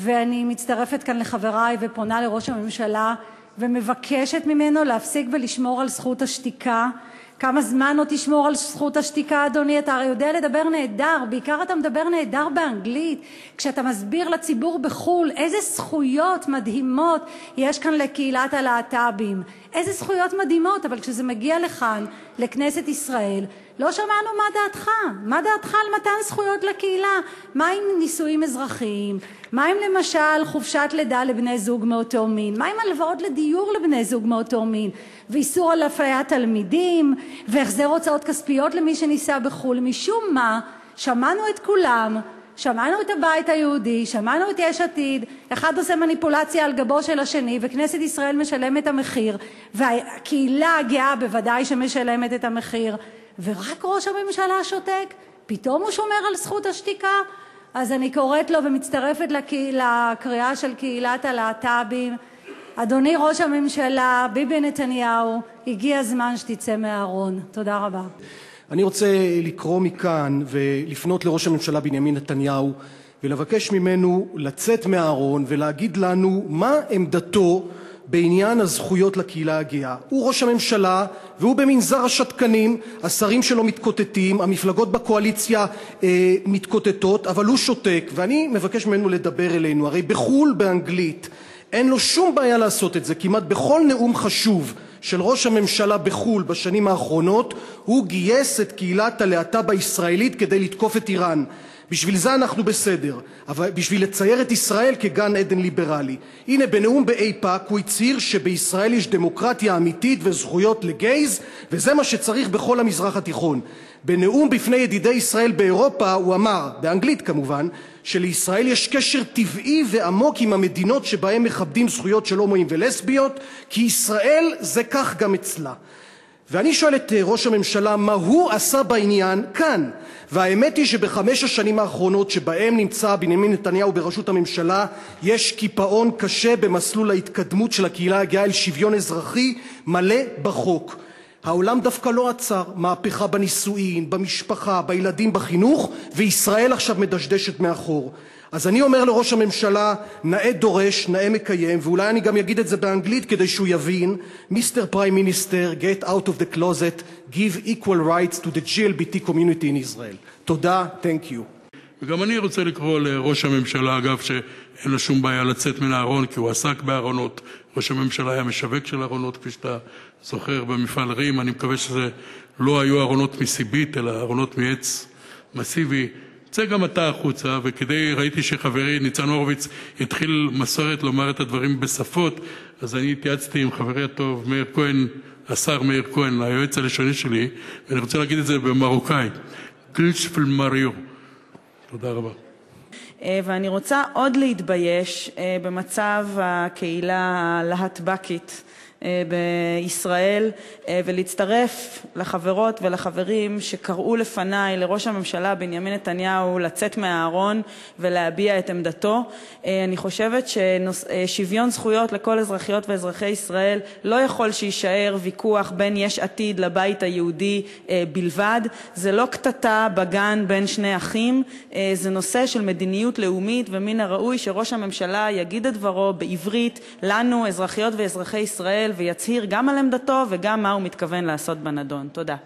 ואני מצטרפת כאן לחברי ופונה לראש הממשלה ומבקשת ממנו להפסיק ולשמור על זכות השתיקה. כמה זמן עוד תשמור על זכות השתיקה, אדוני? אתה הרי יודע לדבר נהדר, בעיקר אתה מדבר נהדר באנגלית, כשאתה מסביר לציבור בחו"ל איזה זכויות מדהימות יש כאן לקהילת הלהט"בים. איזה זכויות מדהימות, אבל כשזה מגיע לכאן, לכנסת ישראל, לא שמענו מה דעתך. מה דעתך על מתן זכויות לקהילה? מה עם נישואים אזרחיים? מה עם למשל חופשת לידה לבני-זוג מאותו מין? מה עם הלוואות לדיור לבני-זוג מאותו מין? ואיסור על אפליית תלמידים? והחזר הוצאות כספיות למי שנישא בחו"ל? משום מה, שמענו את כולם, שמענו את הבית היהודי, שמענו את יש עתיד, אחד עושה מניפולציה על גבו של השני וכנסת ישראל משלמת את המחיר והקהילה הגאה בוודאי שמשלמת את המחיר ורק ראש הממשלה שותק? פתאום הוא שומר על זכות השתיקה? אז אני קוראת לו ומצטרפת לקריאה של קהילת הלהט"בים אדוני ראש הממשלה ביבי נתניהו, הגיע הזמן שתצא מהארון. תודה רבה. אני רוצה לקרוא מכאן ולפנות לראש הממשלה בנימין נתניהו ולבקש ממנו לצאת מהארון ולהגיד לנו מה עמדתו בעניין הזכויות לקהילה הגאה. הוא ראש הממשלה והוא במנזר השתקנים, השרים שלו מתקוטטים, המפלגות בקואליציה אה, מתקוטטות, אבל הוא שותק, ואני מבקש ממנו לדבר אלינו. הרי בחו"ל באנגלית אין לו שום בעיה לעשות את זה. כמעט בכל נאום חשוב של ראש הממשלה בחו"ל בשנים האחרונות הוא גייס את קהילת הלהט"ב הישראלית כדי לתקוף את איראן. בשביל זה אנחנו בסדר, בשביל לצייר את ישראל כגן עדן ליברלי. הנה בנאום באיפא"ק הוא הצהיר שבישראל יש דמוקרטיה אמיתית וזכויות לגייז וזה מה שצריך בכל המזרח התיכון. בנאום בפני ידידי ישראל באירופה הוא אמר, באנגלית כמובן, שלישראל יש קשר טבעי ועמוק עם המדינות שבהן מכבדים זכויות של הומואים ולסביות כי ישראל זה כך גם אצלה. ואני שואל את אה, ראש הממשלה מה הוא עשה בעניין כאן. והאמת היא שבחמש השנים האחרונות שבהן נמצא בנימין נתניהו בראשות הממשלה יש קיפאון קשה במסלול ההתקדמות של הקהילה הגאה אל שוויון אזרחי מלא בחוק. העולם דווקא לא עצר מהפכה בנישואים, במשפחה, בילדים, בחינוך, וישראל עכשיו מדשדשת מאחור. אז אני אומר לראש הממשלה, נאה דורש, נאה מקיים, ואולי אני גם אגיד את זה באנגלית כדי שהוא יבין, מיסטר פריים מיניסטר, get out of the closet, give equal rights to the GLBT community in Israel. תודה, thank you. וגם אני רוצה לקרוא לראש הממשלה, אגב, שאין לו שום בעיה לצאת מן הארון, כי הוא עסק בארונות. ראש הממשלה היה משווק של ארונות, כפי שאתה זוכר, במפעל רים. אני מקווה שזה לא היו ארונות מסיבית, אלא ארונות מעץ מסיבי. צא גם אתה החוצה, וכדי, ראיתי שחברי ניצן הורוביץ התחיל מסורת לומר את הדברים בשפות, אז אני התייעצתי עם חברי הטוב מאיר כהן, השר מאיר כהן, היועץ הלשוני שלי, ואני רוצה להגיד את זה במרוקאית, גלשפל מריו. אה, ואני רוצה עוד להתבייש אה, במצב הקהילה הלהטב"קית בישראל אה, ולהצטרף לחברות ולחברים שקראו לראש הממשלה בנימין נתניהו לצאת מהארון ולהביע את עמדתו. אה, אני חושבת ששוויון זכויות לכל אזרחיות ואזרחי ישראל לא יכול שיישאר ויכוח בין יש עתיד לבית היהודי בלבד. זה לא קטטה בגן בין שני אחים, זה נושא של מדיניות לאומית ומן הראוי שראש הממשלה יגיד את דברו בעברית לנו, אזרחיות ואזרחי ישראל, ויצהיר גם על עמדתו וגם מה הוא מתכוון לעשות בנדון. תודה.